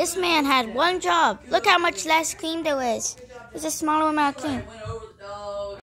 This man had one job. Look how much less cream there is. It's There's a smaller amount of cream.